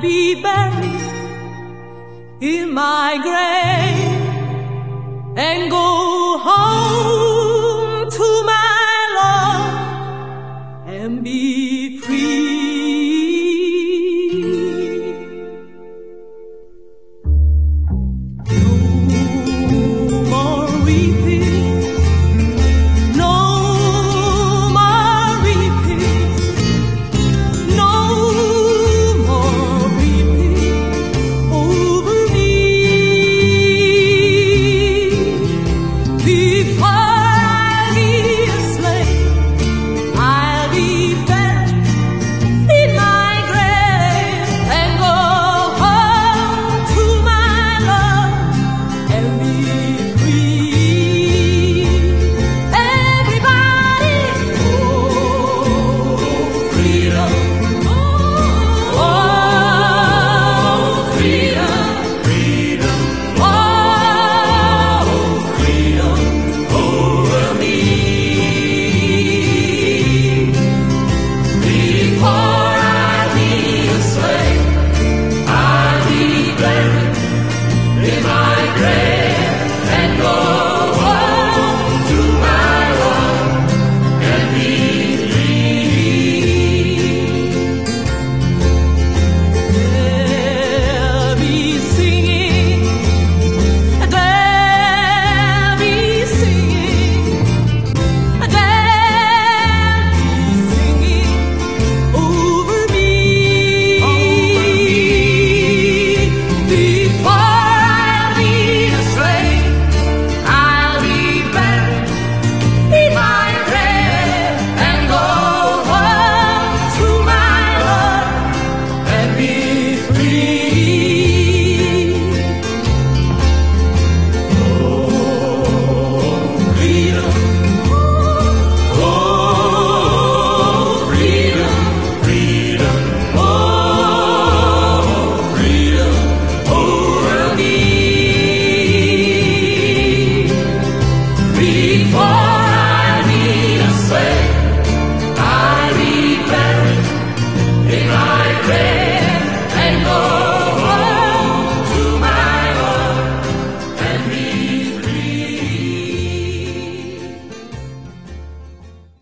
be buried in my grave and go home to my Lord and be